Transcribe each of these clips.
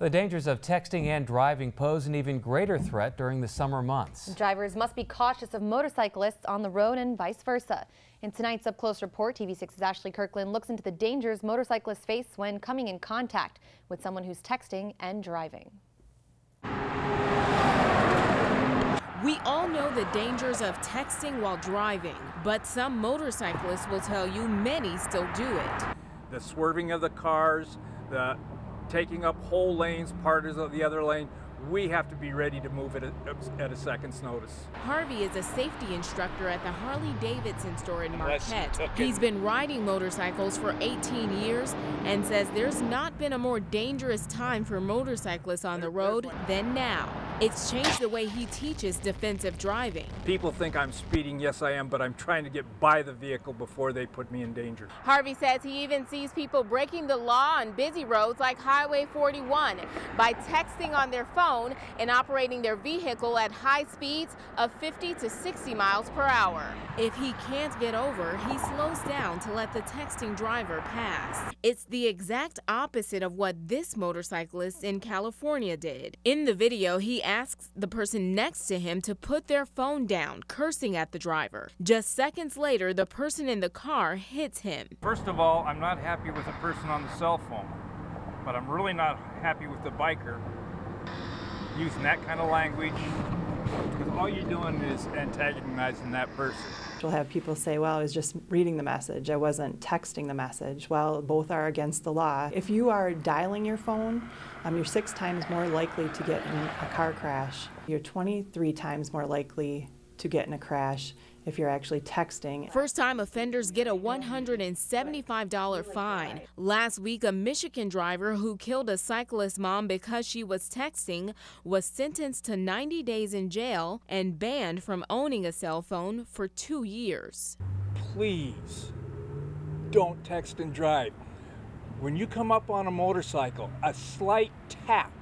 The dangers of texting and driving pose an even greater threat during the summer months. Drivers must be cautious of motorcyclists on the road and vice versa. In tonight's Up Close report, TV6's Ashley Kirkland looks into the dangers motorcyclists face when coming in contact with someone who's texting and driving. We all know the dangers of texting while driving, but some motorcyclists will tell you many still do it. The swerving of the cars, the taking up whole lanes, part of the other lane, we have to be ready to move at a, at a second's notice. Harvey is a safety instructor at the Harley Davidson store in Marquette. He's been riding motorcycles for 18 years and says there's not been a more dangerous time for motorcyclists on the road than now. It's changed the way he teaches defensive driving. People think I'm speeding, yes I am, but I'm trying to get by the vehicle before they put me in danger. Harvey says he even sees people breaking the law on busy roads like Highway 41 by texting on their phone and operating their vehicle at high speeds of 50 to 60 miles per hour. If he can't get over, he slows down to let the texting driver pass. It's the exact opposite of what this motorcyclist in California did. In the video, he asks the person next to him to put their phone down, cursing at the driver. Just seconds later, the person in the car hits him. First of all, I'm not happy with the person on the cell phone, but I'm really not happy with the biker using that kind of language because all you're doing is antagonizing that person. You'll have people say, well, I was just reading the message, I wasn't texting the message. Well, both are against the law. If you are dialing your phone, um, you're six times more likely to get in a car crash. You're 23 times more likely to get in a crash if you're actually texting. First time offenders get a $175 fine. Last week, a Michigan driver who killed a cyclist mom because she was texting was sentenced to 90 days in jail and banned from owning a cell phone for two years. Please don't text and drive. When you come up on a motorcycle, a slight tap,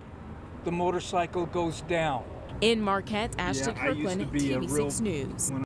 the motorcycle goes down. In Marquette, Ashton Yeah, I used to Kirkland, be TV6 News.